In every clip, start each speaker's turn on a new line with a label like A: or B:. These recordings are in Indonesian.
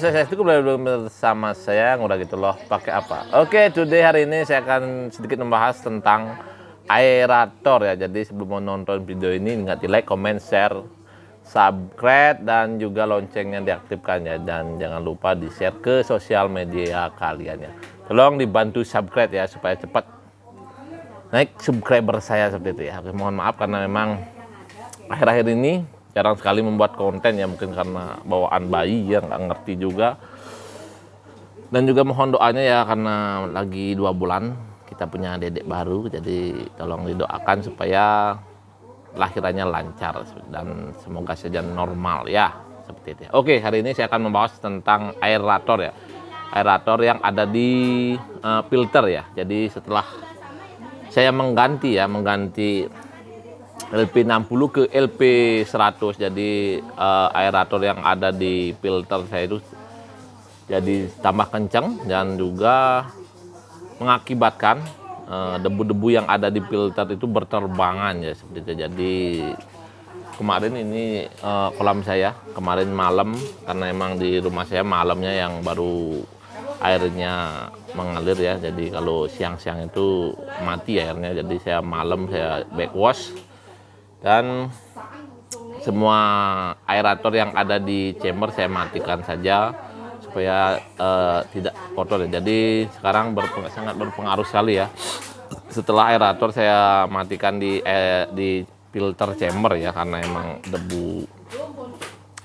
A: Saya cukup bersama saya udah gitu loh pakai apa? Oke today hari ini saya akan sedikit membahas tentang aerator ya. Jadi sebelum menonton video ini nggak di like comment share subscribe dan juga loncengnya diaktifkan ya. Dan jangan lupa di share ke sosial media kalian ya. Tolong dibantu subscribe ya supaya cepat naik subscriber saya seperti itu ya. Mohon maaf karena memang akhir-akhir ini jarang sekali membuat konten ya mungkin karena bawaan bayi yang nggak ngerti juga dan juga mohon doanya ya karena lagi dua bulan kita punya dedek baru jadi tolong didoakan supaya lahirannya lancar dan semoga saja normal ya seperti itu. Oke, hari ini saya akan membahas tentang aerator ya. Aerator yang ada di uh, filter ya. Jadi setelah saya mengganti ya, mengganti LP60 ke LP100. Jadi uh, aerator yang ada di filter saya itu jadi tambah kencang dan juga mengakibatkan Eh, debu-debu yang ada di filter itu berterbangan ya seperti itu. Jadi kemarin ini uh, kolam saya kemarin malam karena emang di rumah saya malamnya yang baru airnya mengalir ya. Jadi kalau siang-siang itu mati airnya. Jadi saya malam saya backwash dan semua aerator yang ada di chamber saya matikan saja supaya uh, tidak kotor ya. Jadi sekarang berpeng sangat berpengaruh sekali ya. Setelah aerator saya matikan di eh, di filter chamber ya karena emang debu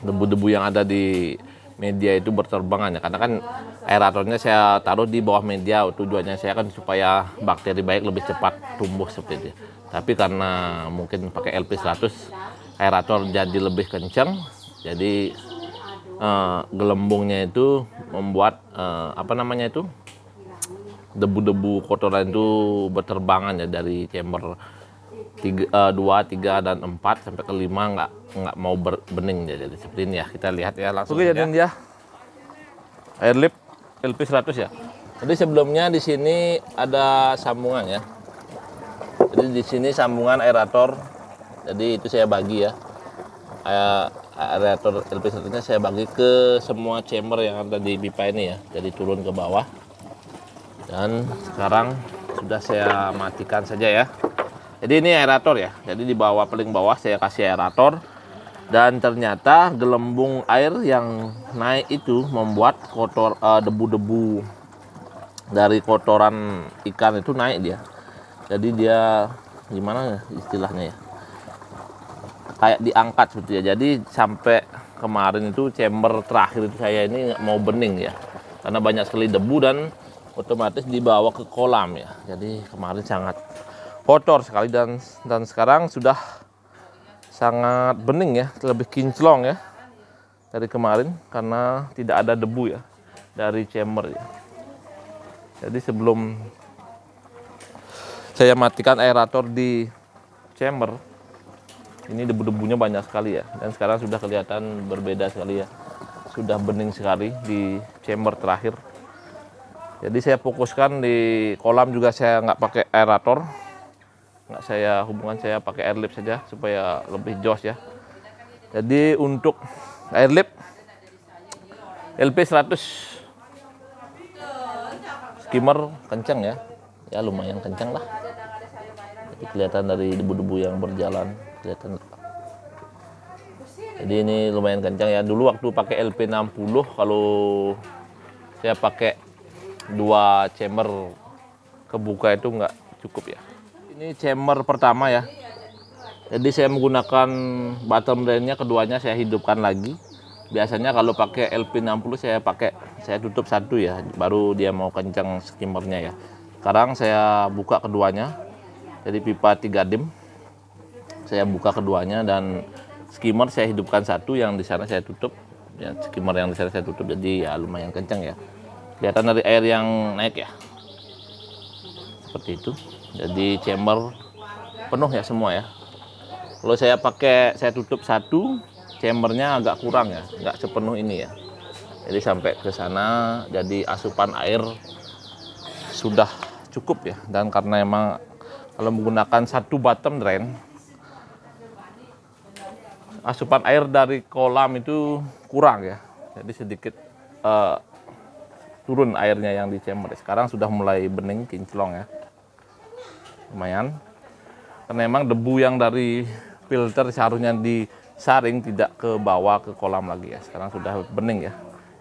A: debu-debu yang ada di media itu berterbangan ya karena kan aeratornya saya taruh di bawah media tujuannya saya kan supaya bakteri baik lebih cepat tumbuh seperti itu. Tapi karena mungkin pakai LP100 aerator jadi lebih kencang jadi uh, gelembungnya itu membuat uh, apa namanya itu debu-debu kotoran itu berterbangan ya dari chamber tiga, uh, dua, tiga dan empat sampai ke lima nggak nggak mau bening ya jadi seperti ini ya. Kita lihat ya langsung Oke, jadi ya air lip LP 100 ya? Jadi sebelumnya di sini ada sambungan ya. Jadi di sini sambungan aerator. Jadi itu saya bagi ya. Aerator LP nya saya bagi ke semua chamber yang ada di pipa ini ya. Jadi turun ke bawah. Dan sekarang sudah saya matikan saja ya. Jadi ini aerator ya. Jadi di bawah paling bawah saya kasih aerator dan ternyata gelembung air yang naik itu membuat kotor eh, debu-debu uh, dari kotoran ikan itu naik dia jadi dia gimana istilahnya ya kayak diangkat seperti ya. Jadi sampai kemarin itu chamber terakhir itu saya ini mau bening ya. Karena banyak sekali debu dan otomatis dibawa ke kolam ya. Jadi kemarin sangat kotor sekali dan dan sekarang sudah sangat bening ya, lebih kinclong ya dari kemarin karena tidak ada debu ya dari chamber ya. Jadi sebelum saya matikan aerator di chamber ini debu-debunya banyak sekali ya. Dan sekarang sudah kelihatan berbeda sekali ya. Sudah bening sekali di chamber terakhir. Jadi saya fokuskan di kolam juga saya nggak pakai aerator nggak saya hubungan saya pakai airlip saja supaya lebih jos ya. Jadi untuk airlip LP 100 skimmer kencang ya. Ya lumayan kencang lah. Jadi kelihatan dari debu-debu yang berjalan kelihatan jadi ini lumayan kencang ya. Dulu waktu pakai LP60 kalau saya pakai dua chamber kebuka itu enggak cukup ya ini chamber pertama ya. Jadi saya menggunakan bottom drainnya keduanya saya hidupkan lagi. Biasanya kalau pakai LP60 saya pakai saya tutup satu ya baru dia mau kencang skimmernya ya. Sekarang saya buka keduanya. Jadi pipa 3 dim. Saya buka keduanya dan skimmer saya hidupkan satu yang di sana saya tutup. Ya skimmer yang di sana saya tutup jadi ya lumayan kencang ya. Kelihatan dari air yang naik ya. Seperti itu jadi chamber penuh ya semua ya. Kalau saya pakai saya tutup satu chambernya agak kurang ya. Nggak sepenuh ini ya. Jadi sampai ke sana jadi asupan air sudah cukup ya. Dan karena emang kalau menggunakan satu bottom drain asupan air dari kolam itu kurang ya. Jadi sedikit uh, turun airnya yang di chamber. Sekarang sudah mulai bening kinclong ya. Lumayan. Karena memang debu yang dari filter seharusnya disaring tidak ke bawah ke kolam lagi ya. Sekarang sudah bening ya.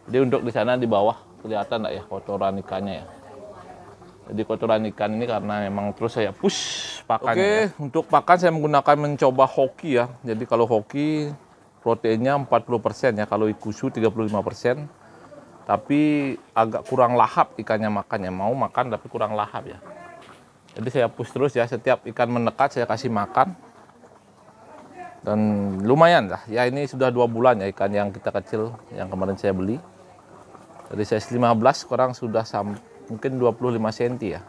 A: Jadi untuk di sana di bawah kelihatan enggak ya kotoran ikannya ya. Jadi kotoran ikan ini karena memang terus saya push pakannya. Oke, ya. untuk pakan saya menggunakan mencoba hoki ya. Jadi kalau hoki proteinnya 40% ya, kalau ikusu 35% tapi agak kurang lahap ikannya makannya mau makan tapi kurang lahap ya jadi saya push terus ya setiap ikan mendekat saya kasih makan. Dan lumayan lah. Ya ini sudah dua bulan ya ikan yang kita kecil yang kemarin saya beli. Dari size 15 sekarang sudah mungkin 25 cm ya.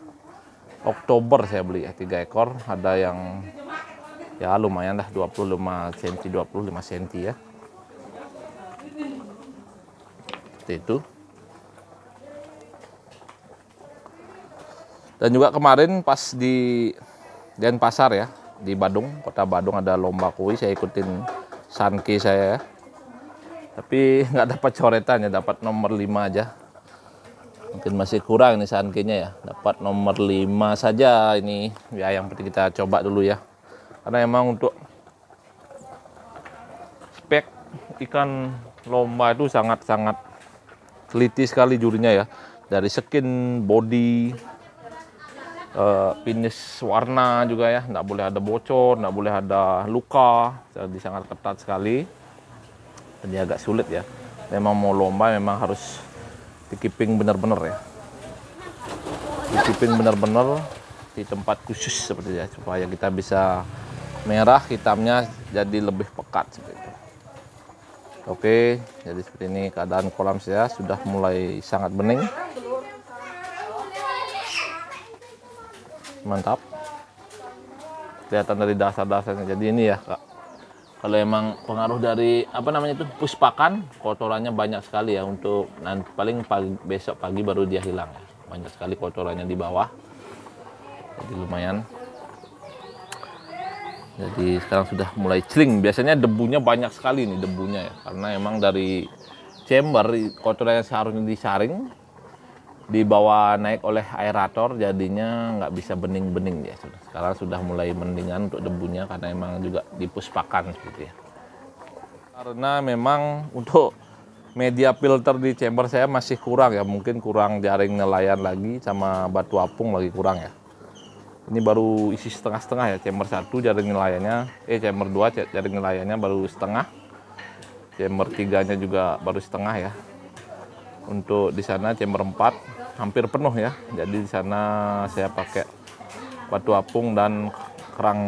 A: Oktober saya beli ya tiga ekor. Ada yang ya lumayan lah 25 cm 25 cm ya. Seperti itu dan juga kemarin pas di Denpasar ya di Badung kota Badung ada lomba kue saya ikutin sanki saya. Ya tapi nggak dapat coretan ya dapat nomor 5 aja. Mungkin masih kurang ini sankinya ya dapat nomor 5 saja ini. Ya yang penting kita coba dulu ya. Karena emang untuk spek ikan lomba itu sangat-sangat teliti sekali jurinya ya. Dari skin body uh, finish warna juga ya. Nggak boleh ada bocor nggak boleh ada luka. Jadi sangat ketat sekali. Jadi agak sulit ya. Memang mau lomba memang harus di keeping benar-benar ya. Di keeping benar-benar di tempat khusus seperti ya supaya kita bisa merah hitamnya jadi lebih pekat seperti itu. Oke, jadi seperti ini keadaan kolam saya sudah mulai sangat bening. Mantap. Kelihatan dari dasar-dasarnya. Jadi ini ya, Kak. Kalau emang pengaruh dari apa namanya itu puspakan, kotorannya banyak sekali ya untuk nanti paling pagi, besok pagi baru dia hilang ya. Banyak sekali kotorannya di bawah. Jadi lumayan jadi sekarang sudah mulai celing biasanya debunya banyak sekali nih debunya ya karena emang dari chamber kotoran yang seharusnya disaring dibawa naik oleh aerator jadinya nggak bisa bening-bening ya sekarang sudah mulai mendingan untuk debunya karena emang juga dipuspakan seperti ya karena memang untuk media filter di chamber saya masih kurang ya. Mungkin kurang jaring nelayan lagi sama batu apung lagi kurang ya. Ini baru isi setengah-setengah ya chamber satu jaring nelayannya. Eh chamber dua jaring nelayannya baru setengah. Chamber tiganya juga baru setengah ya untuk di sana chamber 4 hampir penuh ya. Jadi di sana saya pakai batu apung dan kerang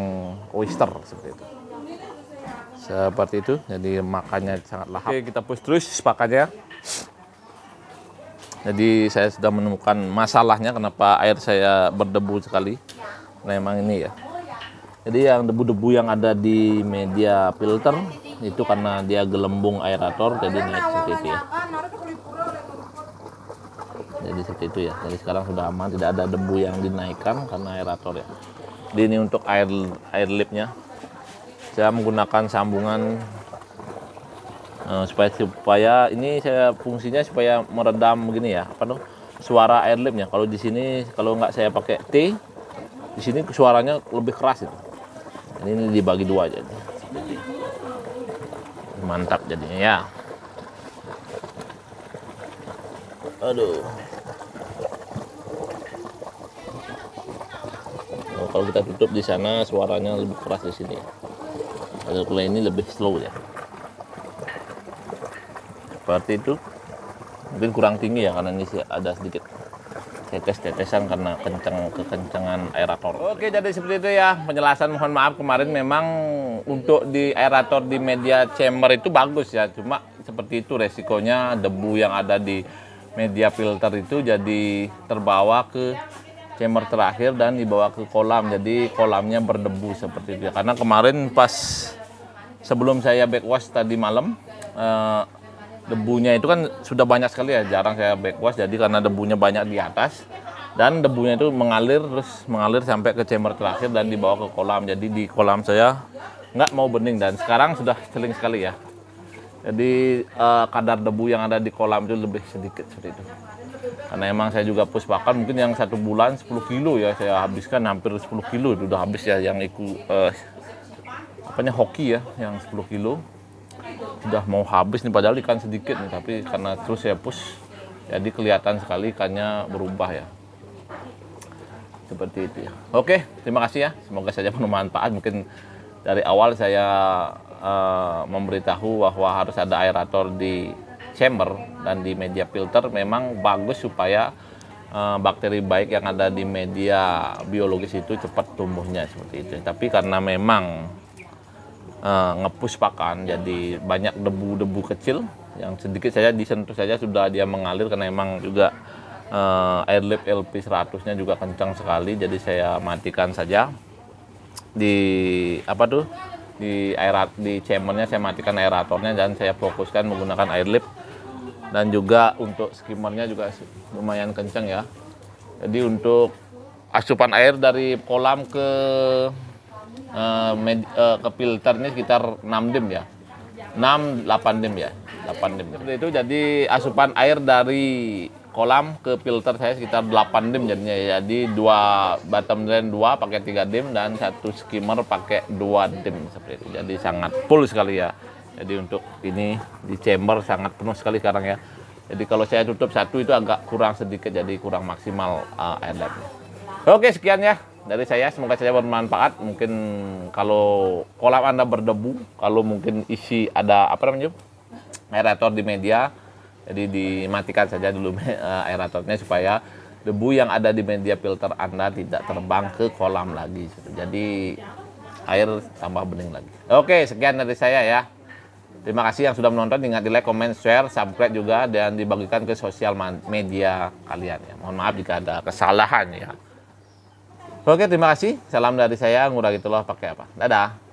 A: oyster seperti itu. Seperti itu jadi makannya sangat lahap. Oke kita push terus pakannya jadi saya sudah menemukan masalahnya kenapa air saya berdebu sekali. Memang ini ya. Jadi yang debu-debu yang ada di media filter itu karena dia gelembung aerator jadi naik seperti itu ya jadi seperti itu ya. Jadi sekarang sudah aman tidak ada debu yang dinaikkan karena aerator ya. Jadi ini untuk air air lipnya. Saya menggunakan sambungan uh, supaya supaya ini saya fungsinya supaya meredam begini ya apa tuh suara air lipnya. Kalau di sini kalau nggak saya pakai T di sini suaranya lebih keras itu. Ini, dibagi dua jadi mantap jadinya ya. Aduh kalau kita tutup di sana suaranya lebih keras di sini kalau ini lebih slow ya seperti itu mungkin kurang tinggi ya karena ini ada sedikit tetes-tetesan karena kencang kekencangan aerator. Oke, jadi seperti itu ya penjelasan. Mohon maaf kemarin memang untuk di aerator di media chamber itu bagus ya, cuma seperti itu resikonya debu yang ada di media filter itu jadi terbawa ke chamber terakhir dan dibawa ke kolam. Jadi kolamnya berdebu seperti itu. Karena kemarin pas sebelum saya backwash tadi malam eh, debunya itu kan sudah banyak sekali ya jarang saya backwash jadi karena debunya banyak di atas dan debunya itu mengalir terus mengalir sampai ke chamber terakhir dan dibawa ke kolam jadi di kolam saya nggak mau bening dan sekarang sudah celing sekali ya Jadi uh, kadar debu yang ada di kolam itu lebih sedikit seperti itu. Karena emang saya juga push pakan mungkin yang satu bulan 10 kilo ya saya habiskan hampir 10 kilo itu udah habis ya yang ikut uh, apanya hoki ya yang 10 kilo. Sudah mau habis nih padahal ikan sedikit nih tapi karena terus saya push jadi kelihatan sekali ikannya berubah ya. Seperti itu ya. Oke terima kasih ya. Semoga saja bermanfaat. Mungkin dari awal saya uh, memberitahu bahwa harus ada aerator di chamber dan di media filter memang bagus supaya uh, bakteri baik yang ada di media biologis itu cepat tumbuhnya seperti itu. Tapi karena memang uh, ngepus pakan jadi banyak debu-debu kecil yang sedikit saja disentuh saja sudah dia mengalir karena memang juga uh, air lip LP 100 nya juga kencang sekali. Jadi saya matikan saja. Di apa tuh? Di air di chambernya saya matikan aeratornya dan saya fokuskan menggunakan air lip dan juga untuk skimmernya juga lumayan kencang ya jadi untuk asupan air dari kolam ke med, uh, ke filter ini sekitar 6 dim ya 6 8 dim ya 8 dim. Itu jadi asupan air dari kolam ke filter saya sekitar 8 dim jadinya ya. Jadi dua bottom drain dua pakai 3 dim dan satu skimmer pakai 2 dim seperti itu. Jadi sangat full sekali ya. Jadi untuk ini di chamber sangat penuh sekali sekarang ya. Jadi kalau saya tutup satu itu agak kurang sedikit jadi kurang maksimal uh, air lapnya. Oke sekian ya dari saya. Semoga saya bermanfaat. Mungkin kalau kolam anda berdebu kalau mungkin isi ada apa namanya aerator di media jadi dimatikan saja dulu eh, aeratornya supaya debu yang ada di media filter Anda tidak terbang ke kolam lagi. Jadi air tambah bening lagi. Oke sekian dari saya ya terima kasih yang sudah menonton. Ingat di like comment share subscribe juga dan dibagikan ke sosial media kalian ya. Mohon maaf jika ada kesalahan ya. Oke terima kasih. Salam dari saya. Ngurah gitu loh. Pakai apa? Dadah